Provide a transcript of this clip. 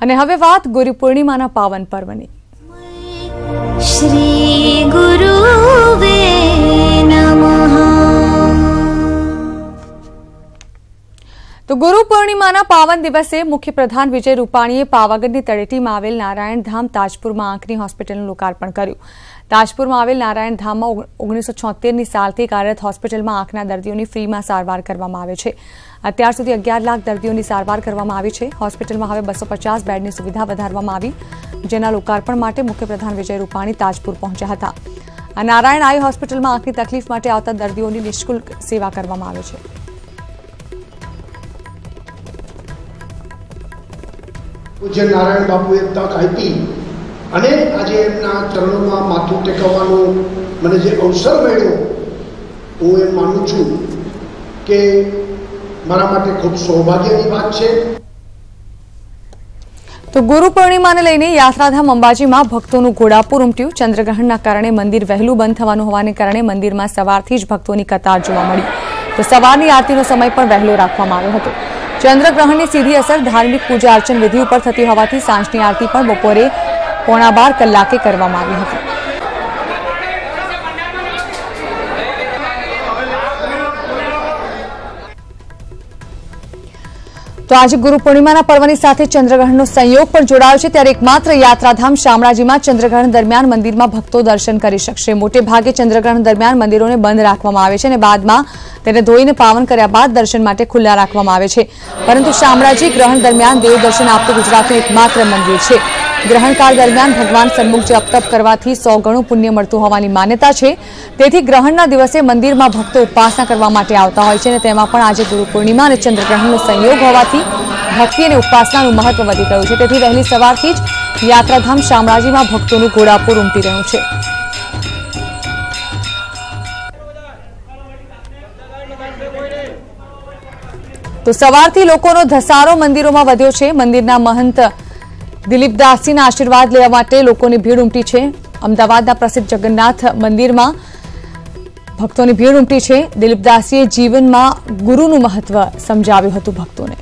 અને હવે વાત ગુરુ પૂર્ણિમાના પાવન પર્વની. શ્રી ગુરુ તો ગુરુ પૂર્ણિમાના પાવન દિવસે મુખ્યપ્રધાન વિજય રૂપાણીએ પાવાગઢની તળેટીમાં આવેલ નારાયણ ધામ તાજપુરમાં આંખની હોસ્પિટલનું લોકાર્પણ કર્યું. તાજપુરમાં આવેલ નારાયણ ધામમાં ઓગણીસો છોતેરની સાલથી કાર્યરત હોસ્પિટલમાં આંખના દર્દીઓની ફ્રીમાં સારવાર કરવામાં આવે છે. અત્યાર સુધી અગિયાર લાખ દર્દીઓની સારવાર કરવામાં આવી છે. હોસ્પિટલમાં હવે બસો પચાસ બેડની સુવિધા વધારવામાં આવી, જેના લોકાર્પણ માટે મુખ્યપ્રધાન વિજય રૂપાણી તાજપુર પહોંચ્યા હતા. આ નારાયણ આઈ હોસ્પિટલમાં આંખની તકલીફ માટે આવતા દર્દીઓની નિઃશુલ્ક સેવા કરવામાં આવે છે. પૂજ્ય નારાયણ બાપુએ તક આપી અને આજે એમના ચરણોમાં માથું ટેકવવાનો મને જે અવસર મળ્યો, હું એમ માનું છું કે મારા માટે ખૂબ સૌભાગ્યની વાત છે. તો ગુરુ પૂર્ણિમાને લઈને યાત્રાધામ અંબાજીમાં ભક્તોનું ઘોડાપુર ઉમટ્યું. ચંદ્રગ્રહણના કારણે મંદિર વહેલું બંધ થવાનું હોવાને કારણે મંદિરમાં સવારથી જ ભક્તોની કતાર જોવા મળી. તો સવારની આરતીનો સમય પણ વહેલો રાખવામાં આવ્યો હતો. ચંદ્રગ્રહણની સીધી અસર ધાર્મિક પૂજા અર્ચન વિધિ ઉપર થતી હોવાથી સાંજની આરતી પણ બપોરે પોણા બાર કલાકે કરવામાં આવી હતી. તો આજે ગુરુ પૂર્ણિમાના પર્વની સાથે ચંદ્રગ્રહણનો સંયોગ પણ જોડાયો છે. ત્યારે એકમાત્ર યાત્રાધામ શામળાજીમાં ચંદ્રગ્રહણ દરમિયાન મંદિરમાં ભક્તો દર્શન કરી શકશે. મોટે ભાગે ચંદ્રગ્રહણ દરમિયાન મંદિરોને બંધ રાખવામાં આવે છે અને બાદમાં તેને ધોઈને પાવન કર્યા બાદ દર્શન માટે ખુલ્લા રાખવામાં આવે છે. પરંતુ શામળાજી ગ્રહણ દરમિયાન દેવ દર્શન આપતું ગુજરાતનું એકમાત્ર મંદિર છે. ગ્રહણકાળ દરમિયાન ભગવાન સન્મુખ જપ તપ કરવાથી સો ગણું પુણ્ય મળતું હોવાની માન્યતા છે. તેથી ગ્રહણના દિવસે મંદિરમાં ભક્તો ઉપાસના કરવા માટે આવતા હોય છે અને તેમાં પણ આજે ગુરુ પૂર્ણિમા અને ચંદ્રગ્રહણનો સંયોગ હોવાથી ભક્તિ અને ઉપાસનાનું મહત્વ વધી ગયું છે. તેથી વહેલી સવારથી જ યાત્રાધામ શામળાજીમાં ભક્તોનું ઘોડાપુર ઉમટી રહ્યું છે. તો સવારથી લોકોનો ધસારો મંદિરોમાં વધ્યો છે. મંદિરના મહંત દિલીપદાસજીના આશીર્વાદ લેવા માટે લોકોની ભીડ ઉમટી છે. અમદાવાદના પ્રસિદ્ધ જગન્નાથ મંદિરમાં ભક્તોની ભીડ ઉમટી છે. દિલીપદાસીએ જીવનમાં ગુરુનું મહત્વ સમજાવ્યું હતું ભક્તોને.